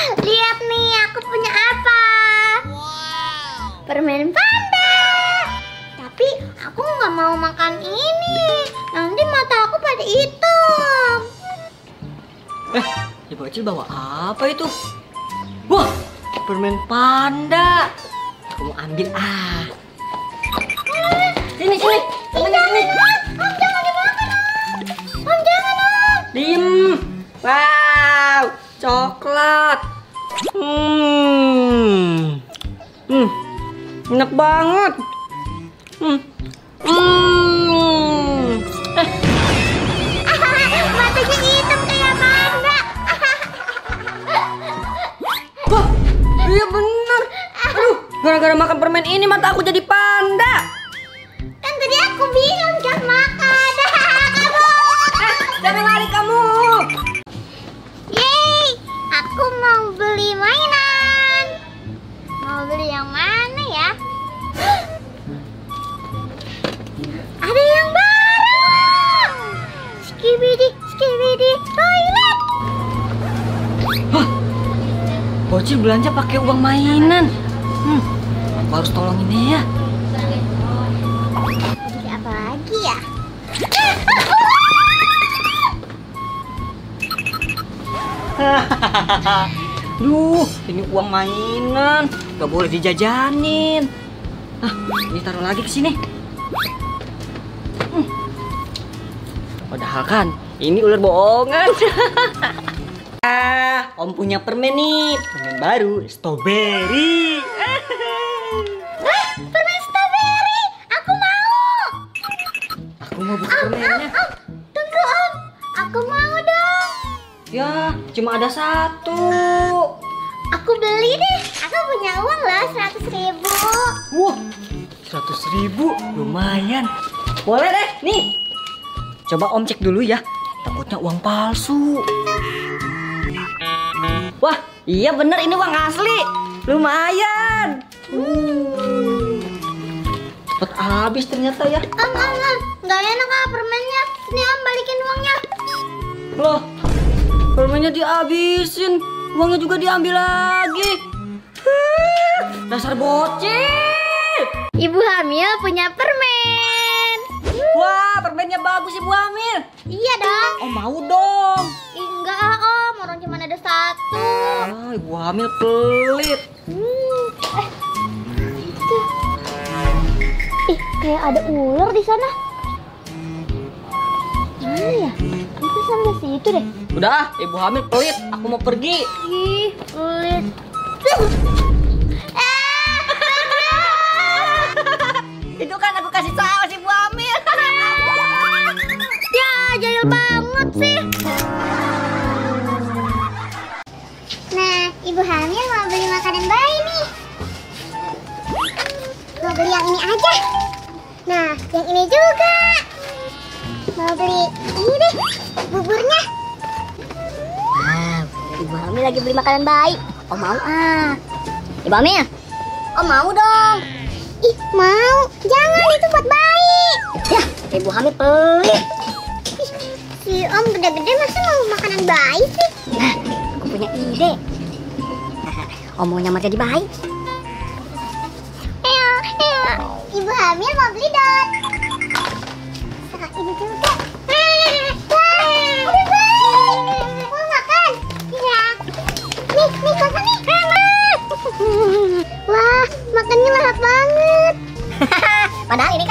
Lihat nih, aku punya apa? Permen panda. Tapi aku nggak mau makan ini. Nanti mata aku pada hitam. Eh, Ibu Acil bawa apa itu? Wah, permen panda. Aku mau ambil ah. Sini, sini. Temennya sini. Om jangan dimakan om. Om jangan om. Diem. Wow, coklat. Hmm. Enak banget. Hmm. Hmm. Eh, Matanya hitam kayak panda. wah, iya bener. Aduh, gara-gara makan permen ini mata aku jadi panda. Kan tadi aku bilang jangan makan. Yang mana ya? Ada yang baru. Skibidi, skibidi, toilet. Hah? Bocil belanja pakai uang mainan. Hmm, aku harus tolongin dia. Beli apa lagi ya? Duh, ini uang mainan, gak boleh dijajanin. Ah, ini taruh lagi ke sini. Hmm. Padahal kan, ini ular bohongan. ah, Om punya permen nih, permen baru, strawberry. Hah, permen strawberry. Aku mau. Aku mau buka permennya. Ya, cuma ada satu. Aku beli deh. Aku punya uang loh seratus ribu. Wah, seratus ribu, lumayan. Boleh deh, nih. Coba Om cek dulu ya. Takutnya uang palsu. Wah, iya bener ini uang asli. Lumayan. Uh. Cepet habis ternyata ya. Om, om, om. Gak enak ah permennya. Sini om balikin uangnya. Loh, permennya dihabisin. Uangnya juga diambil lagi. Dasar bocil. Ibu hamil punya permen. Wah, permennya bagus Ibu Amir. Iya dong. Oh, mau dong. Enggak om, orang cuma ada satu. Ah, ibu hamil pelit. Hmm. Eh, itu. Ih, kayak ada ular di sana. Mana ya? Itu sampai situ deh. Udah, ibu hamil pelit. Aku mau pergi. Ih, kulit. Itu kan aku kasih tahu si ibu hamil. Ya, jahil banget sih. Nah, ibu hamil mau beli makanan bayi nih. Mau beli yang ini aja. Nah, yang ini juga. Mau beli ini deh, Ibu Hamil lagi beli makanan bayi. Oh mau ah. Ibu Hamil. Oh mau dong. Ih, mau. Jangan, itu buat bayi. Ya, Ibu Hamil pelit. Ih, Si om gede-gede masa mau makanan bayi sih? Nah, aku punya ide. Om mau nyamar jadi bayi. Ibu hamil mau beli dot. Ini juga. Makannya lahap banget. Padahal ini